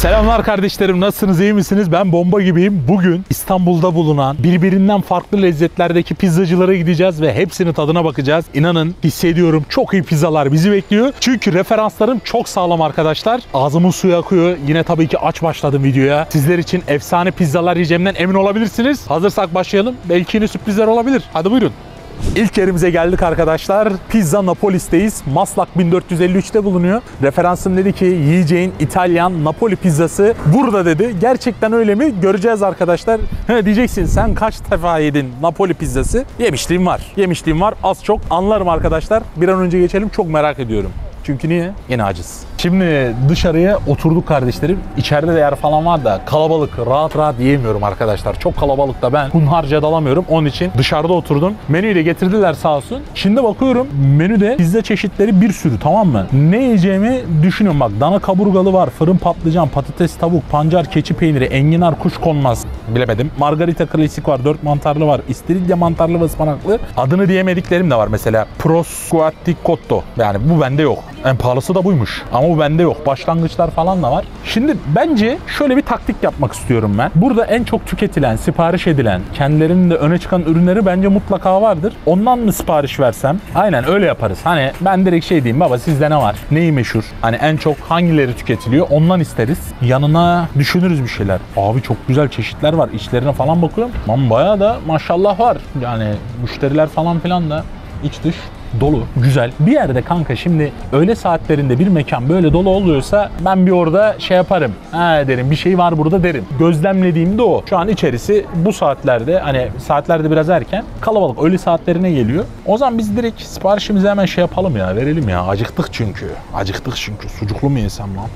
Selamlar kardeşlerim nasılsınız iyi misiniz? Ben bomba gibiyim. Bugün İstanbul'da bulunan birbirinden farklı lezzetlerdeki pizzacılara gideceğiz ve hepsinin tadına bakacağız. İnanın hissediyorum çok iyi pizzalar bizi bekliyor. Çünkü referanslarım çok sağlam arkadaşlar. Ağzımın suyu akıyor. Yine tabii ki aç başladım videoya. Sizler için efsane pizzalar yiyeceğimden emin olabilirsiniz. Hazırsak başlayalım. Belki yine sürprizler olabilir. Hadi buyurun. İlk yerimize geldik arkadaşlar. Pizza Napolis'teyiz. Maslak 1453'te bulunuyor. Referansım dedi ki yiyeceğin İtalyan Napoli pizzası burada dedi. Gerçekten öyle mi? Göreceğiz arkadaşlar. He, diyeceksin sen kaç defa yedin Napoli pizzası? Yemişliğim var. Yemişliğim var. Az çok anlarım arkadaşlar. Bir an önce geçelim. Çok merak ediyorum. Çünkü niye? Yine aciz. Şimdi dışarıya oturduk kardeşlerim. İçeride de yer falan var da kalabalık. Rahat rahat yiyemiyorum arkadaşlar. Çok kalabalık da ben hunharca dalamıyorum. Onun için dışarıda oturdum. Menüyü de getirdiler sağ olsun. Şimdi bakıyorum menüde pizza çeşitleri bir sürü tamam mı? Ne yiyeceğimi düşünüyorum bak. Dana kaburgalı var. Fırın patlıcan, patates, tavuk, pancar, keçi peyniri, enginar, kuş konmaz. Bilemedim. Margarita klasik var. Dört mantarlı var. İstiridye mantarlı ve ıspanaklı. Adını diyemediklerim de var mesela. Prosciutto. Yani bu bende yok. En pahalısı da buymuş. Ama bu bende yok. Başlangıçlar falan da var. Şimdi bence şöyle bir taktik yapmak istiyorum ben. Burada en çok tüketilen, sipariş edilen, kendilerinin de öne çıkan ürünleri bence mutlaka vardır. Ondan mı sipariş versem? Aynen öyle yaparız. Hani ben direkt şey diyeyim baba sizde ne var? Neyi meşhur? Hani en çok hangileri tüketiliyor? Ondan isteriz. Yanına düşünürüz bir şeyler. Abi çok güzel çeşitler var. İçlerine falan bakıyorum. Lan bayağı da maşallah var. Yani müşteriler falan filan da iç dış dolu, güzel. Bir yerde kanka şimdi öğle saatlerinde bir mekan böyle dolu oluyorsa ben bir orada şey yaparım. Ha derim bir şey var burada derim. Gözlemlediğim de o. Şu an içerisi bu saatlerde hani saatlerde biraz erken kalabalık öğle saatlerine geliyor. O zaman biz direkt siparişimizi hemen şey yapalım ya verelim ya. Acıktık çünkü. Acıktık çünkü. Sucuklu mu yesem lan?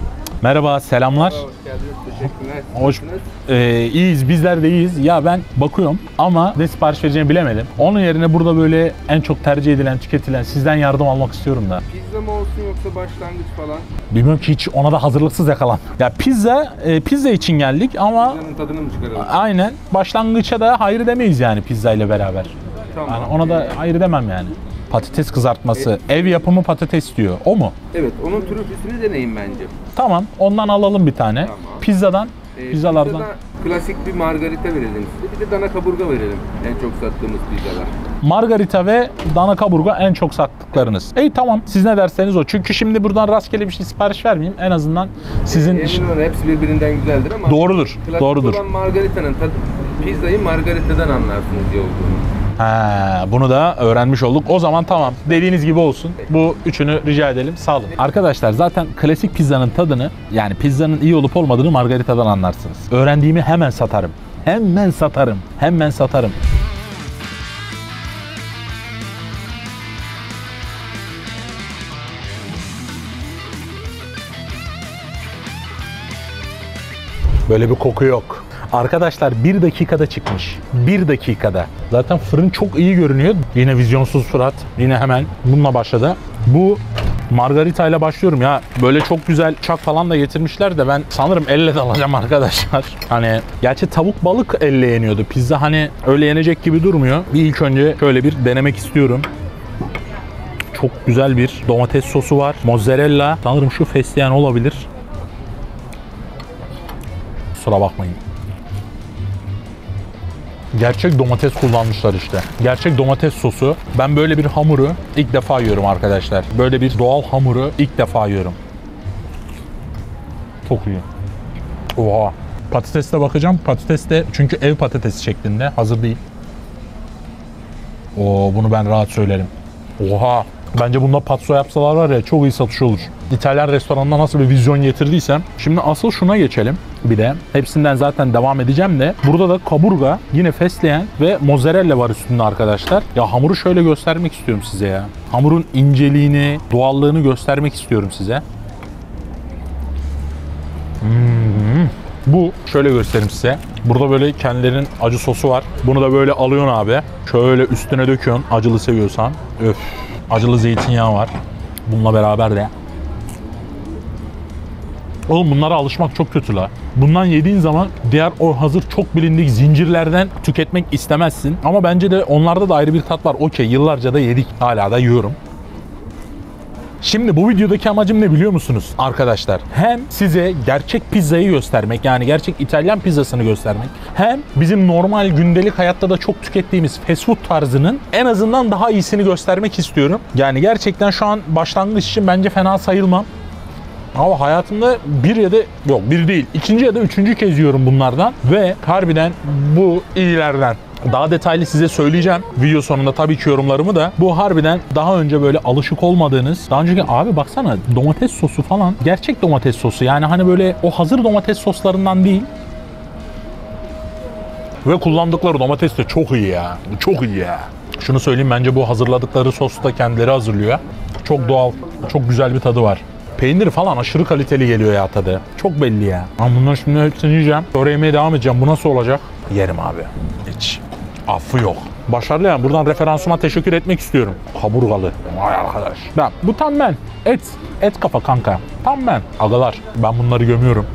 Merhaba, selamlar. Hoş geldiniz. Teşekkürler. Hoş ee, iyiyiz, bizler de iyiyiz. Ya ben bakıyorum ama ne sipariş vereceğimi bilemedim. Onun yerine burada böyle en çok tercih edilen, tüketilen sizden yardım almak istiyorum da. Pizza mı olsun yoksa başlangıç falan? Bilmiyorum ki hiç ona da hazırlıksız yakalan. Ya pizza, e, pizza için geldik ama Pizzanın tadını mı çıkaralım? aynen başlangıça da hayır demeyiz yani pizza ile beraber. Tamam. Yani ona da hayır demem yani. Patates kızartması, ev yapımı patates diyor. O mu? Evet, onun trüflüsünü deneyin bence. Tamam, ondan alalım bir tane. Tamam. Pizzadan, Ee, pizzalardan. pizzada klasik bir margarita verelim size. Bir de dana kaburga verelim. En çok sattığımız pizzalar. Margarita ve dana kaburga en çok sattıklarınız. İyi tamam siz ne derseniz o. Çünkü şimdi buradan rastgele bir şey sipariş vermeyeyim. En azından sizin... Emin olun hepsi birbirinden güzeldir ama Doğrudur, klasik doğrudur. olan margaritanın tadı, pizzayı margaritadan anlarsınız iyi olduğunu. Ha, bunu da öğrenmiş olduk. O zaman tamam. Dediğiniz gibi olsun. Bu üçünü rica edelim. Sağ olun. Arkadaşlar zaten klasik pizzanın tadını yani pizzanın iyi olup olmadığını margaritadan anlarsınız. Öğrendiğimi hemen satarım. Hemen satarım. Hemen satarım. Böyle bir koku yok. Arkadaşlar bir dakikada çıkmış. Bir dakikada. Zaten fırın çok iyi görünüyor. Yine vizyonsuz Fırat. Yine hemen bununla başladı. Bu Margarita ile başlıyorum ya. Böyle çok güzel çak falan da getirmişler de ben sanırım elle de alacağım arkadaşlar. Hani gerçi tavuk balık elle yeniyordu. Pizza hani öyle yenecek gibi durmuyor. Bir ilk önce şöyle bir denemek istiyorum. Çok güzel bir domates sosu var. Mozzarella. Sanırım şu fesleğen olabilir. Kusura bakmayın. Gerçek domates kullanmışlar işte. Gerçek domates sosu. Ben böyle bir hamuru ilk defa yiyorum arkadaşlar. Böyle bir doğal hamuru ilk defa yiyorum. Çok iyi. Oha. Patatesle bakacağım. Patates de çünkü ev patatesi şeklinde. Hazır değil. Oo bunu ben rahat söylerim. Oha. Bence bunda patso yapsalar var ya çok iyi satış olur. İtalyan restoranına nasıl bir vizyon getirdiysem. Şimdi asıl şuna geçelim. Bir de hepsinden zaten devam edeceğim de. Burada da kaburga, yine fesleğen ve mozzarella var üstünde arkadaşlar. Ya hamuru şöyle göstermek istiyorum size ya. Hamurun inceliğini, doğallığını göstermek istiyorum size. Hmm. Bu şöyle göstereyim size. Burada böyle kendilerinin acı sosu var. Bunu da böyle alıyorsun abi. Şöyle üstüne döküyorsun acılı seviyorsan. Öf. Acılı zeytinyağı var. Bununla beraber de. Oğlum bunlara alışmak çok kötü la. Bundan yediğin zaman diğer o hazır çok bilindik zincirlerden tüketmek istemezsin. Ama bence de onlarda da ayrı bir tat var. Okey yıllarca da yedik. Hala da yiyorum. Şimdi bu videodaki amacım ne biliyor musunuz arkadaşlar? Hem size gerçek pizzayı göstermek yani gerçek İtalyan pizzasını göstermek hem bizim normal gündelik hayatta da çok tükettiğimiz fast food tarzının en azından daha iyisini göstermek istiyorum. Yani gerçekten şu an başlangıç için bence fena sayılmam. Ama hayatımda bir ya da yok bir değil ikinci ya da üçüncü kez yiyorum bunlardan ve harbiden bu iyilerden. Daha detaylı size söyleyeceğim video sonunda tabii ki yorumlarımı da. Bu harbiden daha önce böyle alışık olmadığınız. Daha önceki abi baksana domates sosu falan gerçek domates sosu. Yani hani böyle o hazır domates soslarından değil. Ve kullandıkları domates de çok iyi ya. Çok iyi ya. Şunu söyleyeyim bence bu hazırladıkları sosu da kendileri hazırlıyor. Çok doğal, çok güzel bir tadı var. Peynir falan aşırı kaliteli geliyor ya tadı. Çok belli ya. Ben bunları şimdi hepsini yiyeceğim. Sonra yemeye devam edeceğim. Bu nasıl olacak? Yerim abi. Hiç. Affı yok. Başarılı yani. Buradan referansıma teşekkür etmek istiyorum. Kaburgalı. Vay arkadaş. Ben, bu tam ben. Et. Et kafa kanka. Tam ben. Agalar. Ben bunları gömüyorum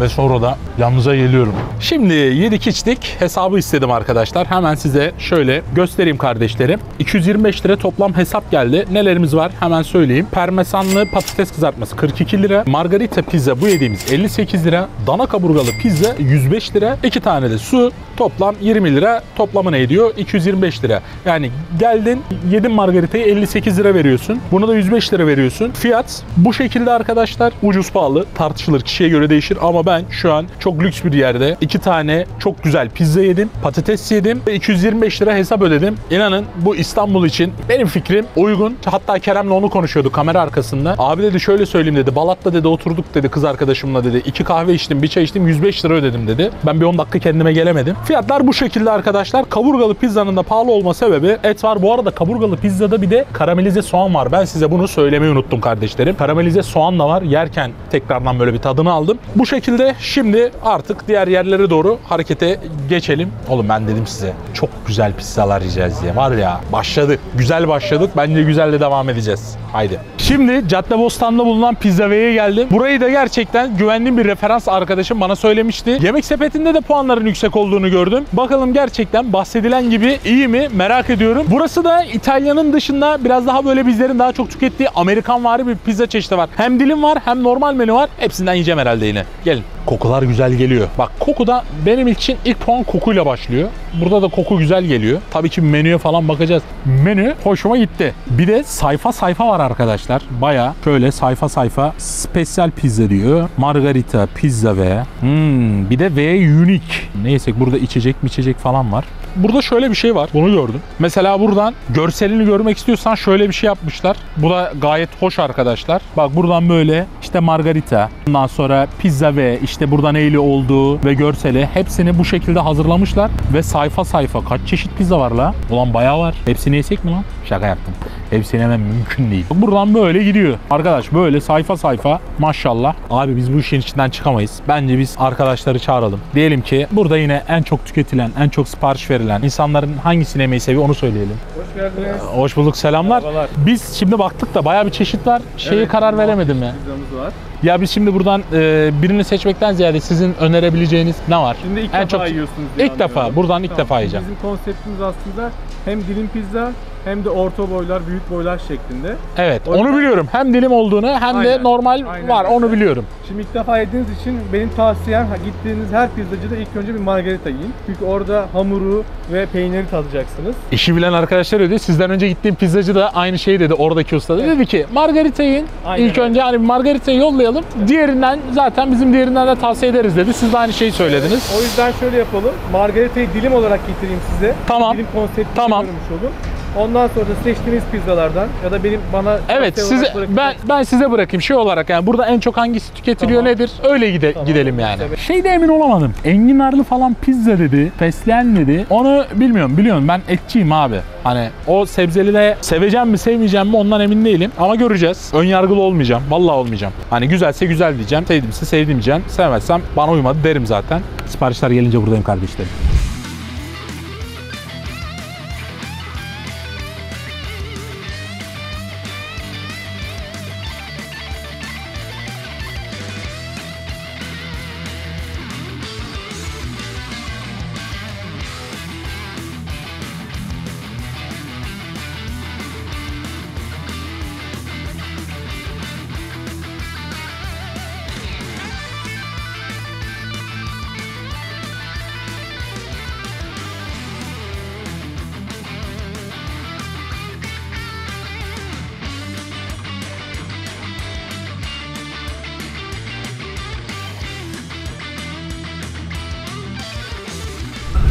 ve sonra da yanınıza geliyorum. Şimdi yedik içtik hesabı istedim arkadaşlar. Hemen size şöyle göstereyim kardeşlerim. 225 lira toplam hesap geldi. Nelerimiz var hemen söyleyeyim. Parmesanlı patates kızartması 42 lira. Margarita pizza bu yediğimiz 58 lira. Dana kaburgalı pizza 105 lira. 2 tane de su toplam 20 lira. Toplamı ne ediyor? 225 lira. Yani geldin yedin margaritayı 58 lira veriyorsun. Buna da 105 lira veriyorsun. Fiyat bu şekilde arkadaşlar. Ucuz pahalı tartışılır. Kişiye göre değişir ama ben şu an çok lüks bir yerde iki tane çok güzel pizza yedim. Patates yedim ve 225 lira hesap ödedim. İnanın bu İstanbul için benim fikrim uygun. Hatta Kerem'le onu konuşuyordu kamera arkasında. Abi dedi şöyle söyleyeyim dedi. Balat'ta dedi oturduk dedi kız arkadaşımla dedi. İki kahve içtim bir çay içtim 105 lira ödedim dedi. Ben bir 10 dakika kendime gelemedim. Fiyatlar bu şekilde arkadaşlar. Kaburgalı pizzanın da pahalı olma sebebi et var. Bu arada kaburgalı pizzada bir de karamelize soğan var. Ben size bunu söylemeyi unuttum kardeşlerim. Karamelize soğan da var. Yerken tekrardan böyle bir tadını aldım. Bu şekilde şimdi artık diğer yerlere doğru harekete geçelim. Oğlum ben dedim size çok güzel pizzalar yiyeceğiz diye. Var ya başladık. Güzel başladık. Bence güzel de devam edeceğiz. Haydi. Şimdi Caddebostan'da bulunan Pizza V'ye geldim. Burayı da gerçekten güvenli bir referans arkadaşım bana söylemişti. Yemek sepetinde de puanların yüksek olduğunu gördüm. Bakalım gerçekten bahsedilen gibi iyi mi merak ediyorum. Burası da İtalya'nın dışında biraz daha böyle bizlerin daha çok tükettiği Amerikan vari bir pizza çeşidi var. Hem dilim var hem normal menü var. Hepsinden yiyeceğim herhalde yine. Gelin. Kokular güzel geliyor. Bak kokuda benim için ilk puan kokuyla başlıyor. Burada da koku güzel geliyor. Tabii ki menüye falan bakacağız. Menü hoşuma gitti. Bir de sayfa sayfa var arkadaşlar. Baya şöyle sayfa sayfa spesyal pizza diyor. Margarita, pizza ve hmm, bir de V unique. Neyse burada içecek mi içecek falan var. Burada şöyle bir şey var. Bunu gördüm. Mesela buradan görselini görmek istiyorsan şöyle bir şey yapmışlar. Bu da gayet hoş arkadaşlar. Bak buradan böyle işte margarita, ondan sonra pizza ve işte burada neyli olduğu ve görseli hepsini bu şekilde hazırlamışlar ve sayfa sayfa kaç çeşit pizza var la? Ulan bayağı var. Hepsini yesek mi lan? Şaka yaptım. Hepsini hemen mümkün değil. Buradan böyle gidiyor. Arkadaş böyle sayfa sayfa maşallah. Abi biz bu işin içinden çıkamayız. Bence biz arkadaşları çağıralım. Diyelim ki burada yine en çok tüketilen, en çok sipariş verilen insanların hangisini yemeyi seviyor onu söyleyelim. Hoş geldiniz. Hoş bulduk selamlar. Merhabalar. Biz şimdi baktık da bayağı bir çeşit var. Şeyi Evet, karar veremedim ya. Pizzamız var. Ya biz şimdi buradan e, birini seçmekten ziyade sizin önerebileceğiniz ne var? Şimdi ilk En defa çok- yiyorsunuz diye İlk defa, anlıyorum. buradan ilk defa yiyeceğim. Bizim konseptimiz aslında hem dilim pizza hem de orta boylar, büyük boylar şeklinde. Evet, O onu yüzden- biliyorum. Hem dilim olduğunu hem de Aynen, normal aynen var. öyle. Onu biliyorum. Şimdi ilk defa yediğiniz için benim tavsiyem gittiğiniz her pizzacıda ilk önce bir margarita yiyin. Çünkü orada hamuru ve peyniri tadacaksınız. İşi bilen arkadaşlar öyle. Sizden önce gittiğim pizzacı da aynı şeyi dedi. Oradaki usta da. Dedi ki margarita yiyin. Aynen İlk önce hani bir margaritayı yollayalım. Diğerinden zaten bizim diğerinden de tavsiye ederiz dedi. Siz de aynı şeyi söylediniz. O yüzden şöyle yapalım. Margaritayı dilim olarak getireyim size. Tamam. Dilim konseptini Tamam. görmüş olun. Ondan sonra da seçtiğiniz pizzalardan ya da benim bana Evet, size ben ben size bırakayım şey olarak yani burada en çok hangisi tüketiliyor Tamam. nedir? Öyle gide, Tamam. gidelim yani. Tabii. Şeyde emin olamadım. Enginarlı falan pizza dedi, fesleğen dedi. Onu bilmiyorum. Biliyorum ben etçiyim abi. Hani o sebzeli de seveceğim mi sevmeyeceğim mi ondan emin değilim. Ama göreceğiz. Ön yargılı olmayacağım. Vallahi olmayacağım. Hani güzelse güzel diyeceğim. Sevdimse sevdim diyeceğim. Sevmezsem bana uymadı derim zaten. Siparişler gelince buradayım kardeşlerim.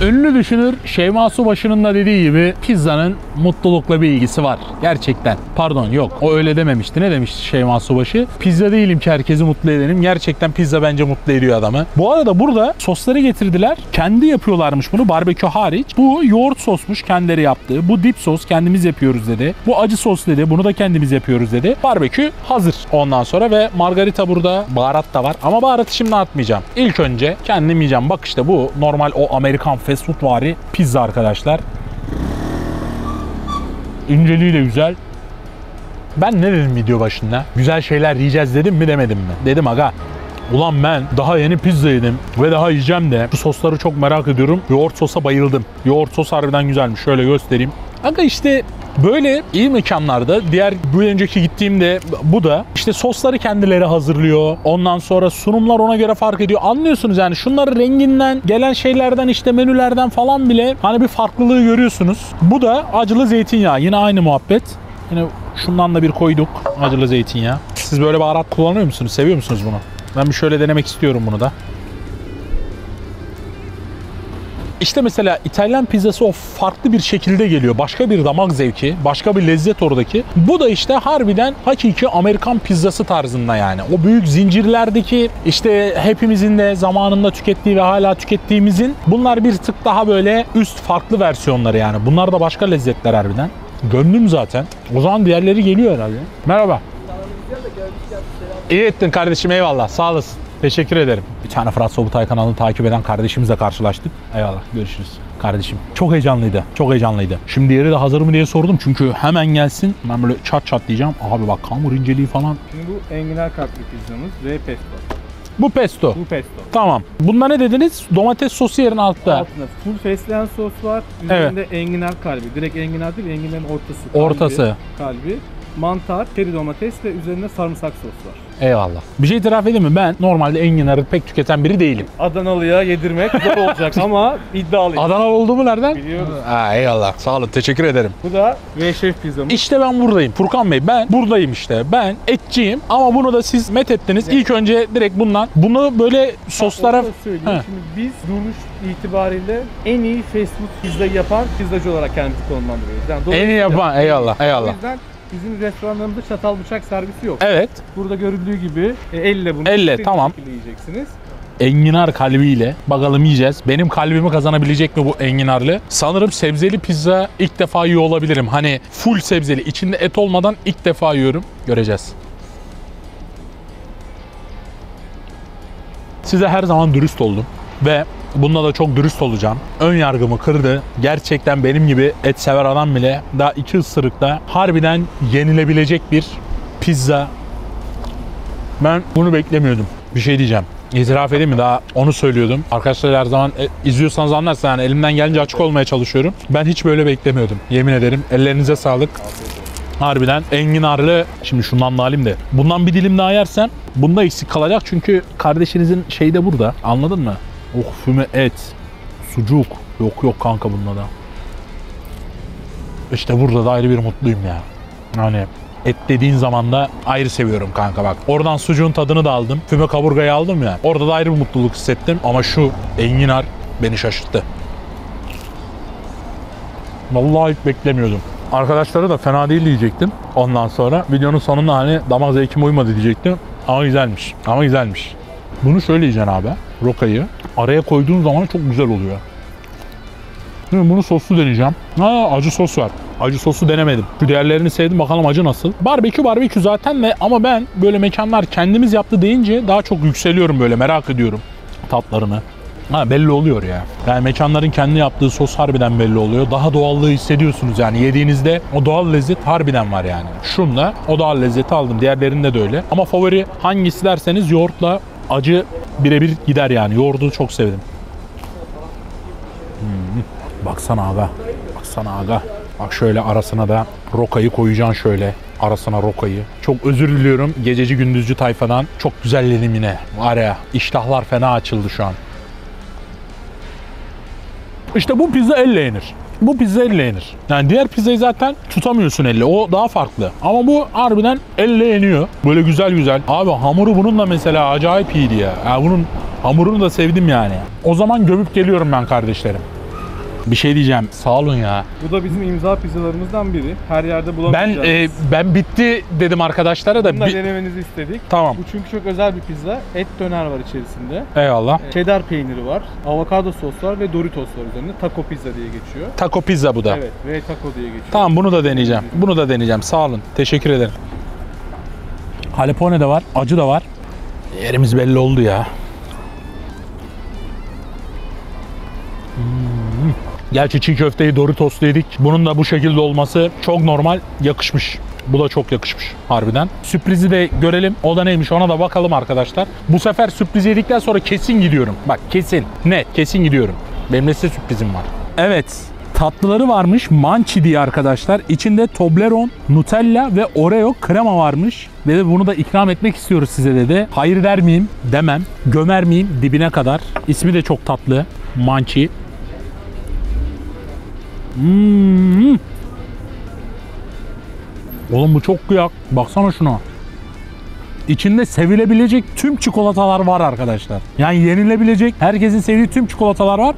Ünlü düşünür Şeyma Subaşı'nın da dediği gibi pizzanın mutlulukla bir ilgisi var. Gerçekten. Pardon yok o öyle dememişti. Ne demişti Şeyma Subaşı? Pizza değilim ki herkesi mutlu edelim. Gerçekten pizza bence mutlu ediyor adamı. Bu arada burada sosları getirdiler. Kendi yapıyorlarmış bunu barbekü hariç. Bu yoğurt sosmuş kendileri yaptığı. Bu dip sos kendimiz yapıyoruz dedi. Bu acı sos dedi. Bunu da kendimiz yapıyoruz dedi. Barbekü hazır ondan sonra ve margarita burada baharat da var. Ama baharatı şimdi atmayacağım. İlk önce kendim yiyeceğim. Bak işte bu normal o Amerikan fast food vari pizza arkadaşlar. İnceliği de güzel. Ben ne dedim video başında? Güzel şeyler yiyeceğiz dedim mi demedim mi? Dedim aga. Ulan ben daha yeni pizza yedim ve daha yiyeceğim de bu sosları çok merak ediyorum. Yoğurt sosa bayıldım. Yoğurt sos harbiden güzelmiş. Şöyle göstereyim. Aga işte böyle iyi mekanlarda diğer bir önceki gittiğimde bu da işte sosları kendileri hazırlıyor. Ondan sonra sunumlar ona göre fark ediyor. Anlıyorsunuz yani şunları renginden gelen şeylerden işte menülerden falan bile hani bir farklılığı görüyorsunuz. Bu da acılı zeytinyağı. Yine aynı muhabbet. Yine şundan da bir koyduk acılı zeytinyağı. Siz böyle baharat kullanıyor musunuz? Seviyor musunuz bunu? Ben bir şöyle denemek istiyorum bunu da. İşte mesela İtalyan pizzası o farklı bir şekilde geliyor. Başka bir damak zevki, başka bir lezzet oradaki. Bu da işte harbiden hakiki Amerikan pizzası tarzında yani. O büyük zincirlerdeki işte hepimizin de zamanında tükettiği ve hala tükettiğimizin bunlar bir tık daha böyle üst farklı versiyonları yani. Bunlar da başka lezzetler harbiden. Gönlüm zaten. O zaman diğerleri geliyor herhalde. Merhaba. İyi ettin kardeşim eyvallah sağ olasın. Teşekkür ederim. Bir tane Fırat Sobutay kanalını takip eden kardeşimizle karşılaştık. Eyvallah görüşürüz. Kardeşim çok heyecanlıydı. Çok heyecanlıydı. Şimdi yeri de hazır mı diye sordum çünkü hemen gelsin. Ben böyle çat çat diyeceğim. Abi bak hamur inceliği falan. Şimdi bu enginar kalpli pizzamız ve pesto. Bu pesto. Bu pesto. Tamam. Bunda ne dediniz? Domates sosu yerine altta. Altında full fesleğen sos var. Üzerinde enginar kalbi. Direkt enginar değil, enginarın ortası. kalbi, Ortası. Kalbi. Mantar, çeri domates ve üzerinde sarımsak sos var. Eyvallah. Bir şey itiraf edeyim mi? Ben normalde enginarı pek tüketen biri değilim. Adanalı'ya yedirmek zor olacak ama iddialıyım. Adana oldu mu nereden? Biliyoruz. Ha, eyvallah. Sağ olun. Teşekkür ederim. Bu da V Şef pizzamız. İşte ben buradayım. Furkan Bey ben buradayım işte. Ben etçiyim ama bunu da siz met ettiniz. İlk önce direkt bundan. Bunu böyle soslara... Söyleyeyim. Şimdi biz duruş itibariyle en iyi fast food pizza yapan pizzacı olarak kendimizi konumlandırıyoruz. Yani En iyi yapan. Eyvallah. O Eyvallah. yüzden bizim restoranlarımızda çatal bıçak servisi yok. Evet. Burada görüldüğü gibi e, elle bunu Elle, istediğiniz tamam. şekilde yiyeceksiniz. Enginar kalbiyle bakalım yiyeceğiz. Benim kalbimi kazanabilecek mi bu enginarlı? Sanırım sebzeli pizza ilk defa yiyor olabilirim. Hani full sebzeli, içinde et olmadan ilk defa yiyorum. Göreceğiz. Size her zaman dürüst oldum ve bunda da çok dürüst olacağım. Ön yargımı kırdı. Gerçekten benim gibi et sever adam bile daha iki ısırıkta harbiden yenilebilecek bir pizza ben bunu beklemiyordum. Bir şey diyeceğim. İtiraf edeyim mi? Daha onu söylüyordum. Arkadaşlar her zaman e, izliyorsanız anlarsın yani elimden gelince açık olmaya çalışıyorum. Ben hiç böyle beklemiyordum. Yemin ederim. Ellerinize sağlık. Harbiden enginarlı. Şimdi şundan da alayım da. Bundan bir dilim daha yersem bunda eksik kalacak çünkü kardeşinizin şeyi de burada. Anladın mı? Oh füme et. Sucuk. Yok yok kanka bunda da. İşte burada da ayrı bir mutluyum ya. Yani et dediğin zaman da ayrı seviyorum kanka bak. Oradan sucuğun tadını da aldım. Füme kaburgayı aldım ya. Orada da ayrı bir mutluluk hissettim. Ama şu enginar beni şaşırttı. Vallahi hiç beklemiyordum. Arkadaşları da fena değil diyecektim. Ondan sonra videonun sonunda hani damak zevkim uymadı diyecektim. Ama güzelmiş. Ama güzelmiş. Bunu şöyle yiyeceksin abi. Rokayı. Araya koyduğun zaman çok güzel oluyor. Şimdi bunu soslu deneyeceğim. Ha acı sos var. Acı sosu denemedim. Şu diğerlerini sevdim bakalım acı nasıl. Barbekü barbekü zaten de ama ben böyle mekanlar kendimiz yaptı deyince daha çok yükseliyorum böyle merak ediyorum tatlarını. Ha belli oluyor ya. Yani mekanların kendi yaptığı sos harbiden belli oluyor. Daha doğallığı hissediyorsunuz yani yediğinizde o doğal lezzet harbiden var yani. Şunda o doğal lezzeti aldım. Diğerlerinde de öyle. Ama favori hangisi derseniz yoğurtla acı birebir gider yani. Yoğurdu çok sevdim. Baksana aga. Baksana aga. Bak şöyle arasına da rokayı koyacaksın şöyle. Arasına rokayı. Çok özür diliyorum gececi gündüzcü tayfadan. Çok güzelledim yine. Var ya iştahlar fena açıldı şu an. İşte bu pizza elle yenir. Bu pizza elle yenir. Yani diğer pizzayı zaten tutamıyorsun elle. O daha farklı. Ama bu harbiden elle yeniyor. Böyle güzel güzel. Abi hamuru bunun da mesela acayip iyiydi ya. Yani bunun hamurunu da sevdim yani. O zaman gömüp geliyorum ben kardeşlerim. Bir şey diyeceğim. Sağ olun ya. Bu da bizim imza pizzalarımızdan biri. Her yerde Ben e, ben bitti dedim arkadaşlara da Bunu da bir- denemenizi istedik. Tamam. Bu çünkü çok özel bir pizza. Et döner var içerisinde. Eyvallah. Cheddar peyniri var. Avokado sos var ve Doritos var üzerinde. Taco pizza diye geçiyor. Taco pizza bu da. Evet. Ve taco diye geçiyor. Tamam bunu da deneyeceğim. Bunu da deneyeceğim. Sağ olun. Teşekkür ederim. Halepone de var. Acı da var. Yerimiz belli oldu ya. Hmm. Gerçi çiğ köfteyi Doritos yedik. Bunun da bu şekilde olması çok normal. Yakışmış. Bu da çok yakışmış harbiden. Sürprizi de görelim. O da neymiş ona da bakalım arkadaşlar. Bu sefer sürpriz yedikten sonra kesin gidiyorum. Bak kesin. Net. Kesin gidiyorum. Benim de size sürprizim var. Evet. Tatlıları varmış. Manchi diye arkadaşlar. İçinde Toblerone, Nutella ve Oreo krema varmış. Ve de bunu da ikram etmek istiyoruz size dedi. Hayır der miyim? Demem. Gömer miyim? Dibine kadar. İsmi de çok tatlı. Manchi. Hmm. Oğlum bu çok kıyak. Baksana şuna. İçinde sevilebilecek tüm çikolatalar var arkadaşlar. Yani yenilebilecek, herkesin sevdiği tüm çikolatalar var.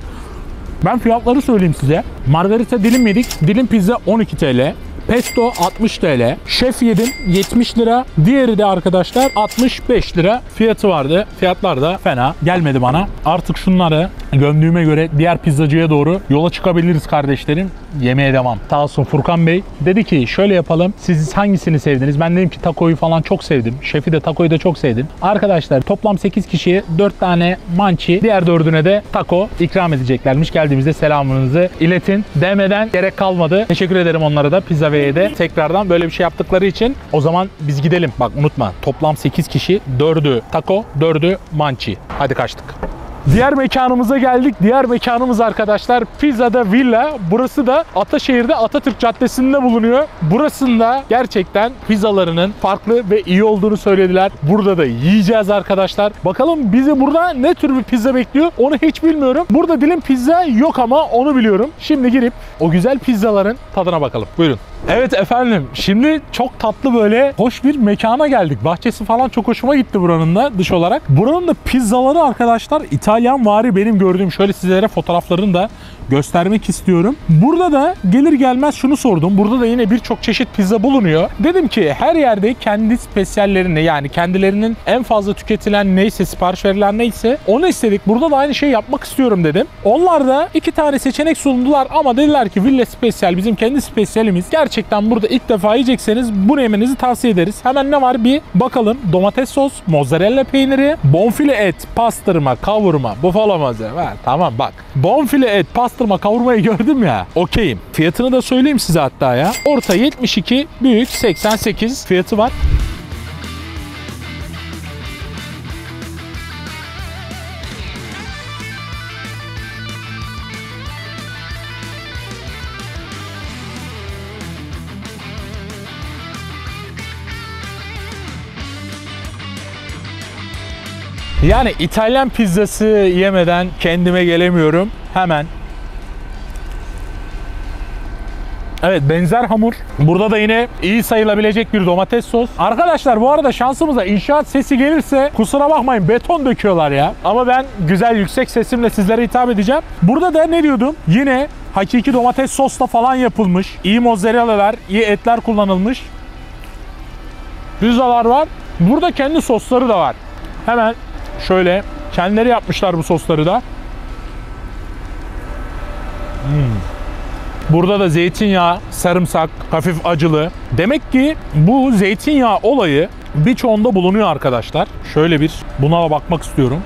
Ben fiyatları söyleyeyim size. Margarita dilim yedik. Dilim pizza 12 TL. Pesto 60 TL. Şef yedim 70 lira. Diğeri de arkadaşlar 65 lira fiyatı vardı. Fiyatlar da fena gelmedi bana. Artık şunları gömdüğüme göre diğer pizzacıya doğru yola çıkabiliriz kardeşlerim. Yemeğe devam. Sağ olsun Furkan Bey dedi ki şöyle yapalım. Siz hangisini sevdiniz? Ben dedim ki takoyu falan çok sevdim. Şefi de takoyu da çok sevdim. Arkadaşlar toplam 8 kişiye 4 tane mançi, diğer dördüne de taco ikram edeceklermiş. Geldiğimizde selamınızı iletin. Demeden gerek kalmadı. Teşekkür ederim onlara da Pizza V'ye de tekrardan böyle bir şey yaptıkları için. O zaman biz gidelim. Bak unutma. Toplam 8 kişi 4'ü taco, 4'ü mançi. Hadi kaçtık. Diğer mekanımıza geldik. Diğer mekanımız arkadaşlar Pizza'da Villa. Burası da Ataşehir'de Atatürk Caddesi'nde bulunuyor. Burasında gerçekten pizzalarının farklı ve iyi olduğunu söylediler. Burada da yiyeceğiz arkadaşlar. Bakalım bizi burada ne tür bir pizza bekliyor onu hiç bilmiyorum. Burada dilim pizza yok ama onu biliyorum. Şimdi girip o güzel pizzaların tadına bakalım. Buyurun. Evet efendim şimdi çok tatlı böyle hoş bir mekana geldik. Bahçesi falan çok hoşuma gitti buranın da dış olarak. Buranın da pizzaları arkadaşlar İtalyan vari benim gördüğüm şöyle sizlere fotoğraflarını da göstermek istiyorum. Burada da gelir gelmez şunu sordum. Burada da yine birçok çeşit pizza bulunuyor. Dedim ki her yerde kendi spesiyallerini yani kendilerinin en fazla tüketilen neyse sipariş verilen neyse onu istedik. Burada da aynı şeyi yapmak istiyorum dedim. Onlar da iki tane seçenek sundular ama dediler ki Villa Spesiyal bizim kendi spesiyalimiz. Gerçekten burada ilk defa yiyecekseniz bunu yemenizi tavsiye ederiz. Hemen ne var bir bakalım. Domates sos, mozzarella peyniri, bonfile et, pastırma, kavurma, buffalo mozzarella. Ha, tamam bak. Bonfile et, pastırma, kavurmayı gördüm ya. Okeyim. Fiyatını da söyleyeyim size hatta ya. Orta 72, büyük 88 fiyatı var. Yani İtalyan pizzası yemeden kendime gelemiyorum. Hemen Evet benzer hamur. Burada da yine iyi sayılabilecek bir domates sos. Arkadaşlar bu arada şansımıza inşaat sesi gelirse kusura bakmayın beton döküyorlar ya. Ama ben güzel yüksek sesimle sizlere hitap edeceğim. Burada da ne diyordum? Yine hakiki domates sosla falan yapılmış. İyi mozzarellalar, iyi etler kullanılmış. Pizzalar var. Burada kendi sosları da var. Hemen şöyle kendileri yapmışlar bu sosları da. Hmm. Burada da zeytinyağı, sarımsak, hafif acılı. Demek ki bu zeytinyağı olayı birçoğunda bulunuyor arkadaşlar. Şöyle bir buna bakmak istiyorum.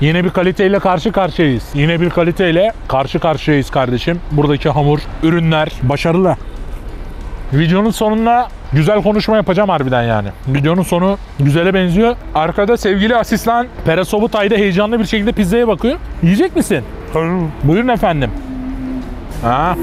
Yine bir kaliteyle karşı karşıyayız. Yine bir kaliteyle karşı karşıyayız kardeşim. Buradaki hamur, ürünler başarılı. Videonun sonunda güzel konuşma yapacağım harbiden yani. Videonun sonu güzele benziyor. Arkada sevgili asistan Pere Sobutay da heyecanlı bir şekilde pizzaya bakıyor. Yiyecek misin? Buyurun efendim. Ha.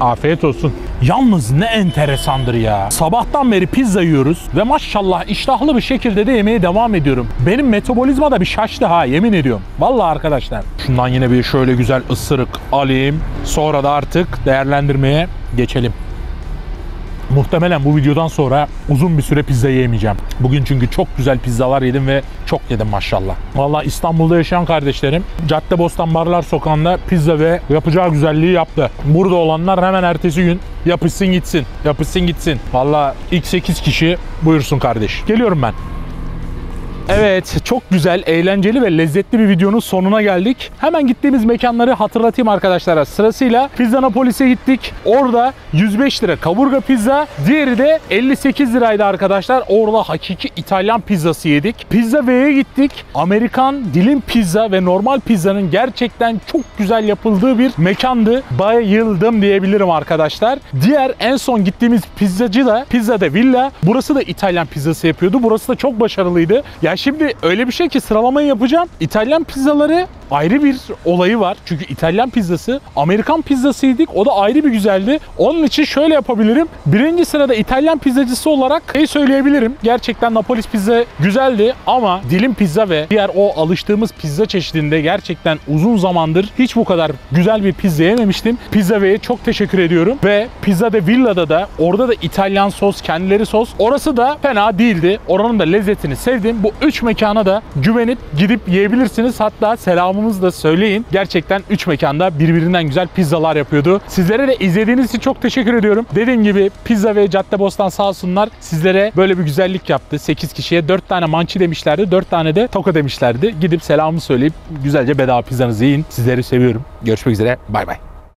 Afiyet olsun. Yalnız ne enteresandır ya. Sabahtan beri pizza yiyoruz ve maşallah iştahlı bir şekilde de yemeye devam ediyorum. Benim metabolizma da bir şaştı ha yemin ediyorum. Vallahi arkadaşlar. Şundan yine bir şöyle güzel ısırık alayım. Sonra da artık değerlendirmeye geçelim. Muhtemelen bu videodan sonra uzun bir süre pizza yemeyeceğim. Bugün çünkü çok güzel pizzalar yedim ve çok yedim maşallah. Vallahi İstanbul'da yaşayan kardeşlerim Caddebostan Barlar Sokağı'nda pizza ve yapacağı güzelliği yaptı. Burada olanlar hemen ertesi gün yapışsın gitsin. Yapışsın gitsin. Vallahi ilk 8 kişi buyursun kardeş. Geliyorum ben. Evet, çok güzel, eğlenceli ve lezzetli bir videonun sonuna geldik. Hemen gittiğimiz mekanları hatırlatayım arkadaşlara. Sırasıyla Pizza Napolis'e gittik. Orada 105 lira kaburga pizza, diğeri de 58 liraydı arkadaşlar. Orada hakiki İtalyan pizzası yedik. Pizza V'ye gittik. Amerikan dilim pizza ve normal pizzanın gerçekten çok güzel yapıldığı bir mekandı. Bayıldım diyebilirim arkadaşlar. Diğer en son gittiğimiz pizzacı da Pizza de Villa. Burası da İtalyan pizzası yapıyordu. Burası da çok başarılıydı. Ya şimdi öyle bir şey ki sıralamayı yapacağım. İtalyan pizzaları ayrı bir olayı var. Çünkü İtalyan pizzası Amerikan pizzası yedik. O da ayrı bir güzeldi. Onun için şöyle yapabilirim. Birinci sırada İtalyan pizzacısı olarak şey söyleyebilirim. Gerçekten Napolis pizza güzeldi ama dilim pizza ve diğer o alıştığımız pizza çeşidinde gerçekten uzun zamandır hiç bu kadar güzel bir pizza yememiştim. Pizza V'ye çok teşekkür ediyorum. Ve Pizza de Villa'da da orada da İtalyan sos, kendileri sos. Orası da fena değildi. Oranın da lezzetini sevdim. Bu üç mekana da güvenip gidip yiyebilirsiniz. Hatta selamımızı da söyleyin. Gerçekten üç mekanda birbirinden güzel pizzalar yapıyordu. Sizlere de izlediğiniz için çok teşekkür ediyorum. Dediğim gibi Pizza ve Caddebostan sağ olsunlar sizlere böyle bir güzellik yaptı. 8 kişiye 4 tane mançi demişlerdi. 4 tane de toka demişlerdi. Gidip selamımı söyleyip güzelce bedava pizzanızı yiyin. Sizleri seviyorum. Görüşmek üzere. Bay bay.